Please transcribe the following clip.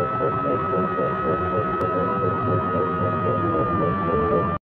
Oh,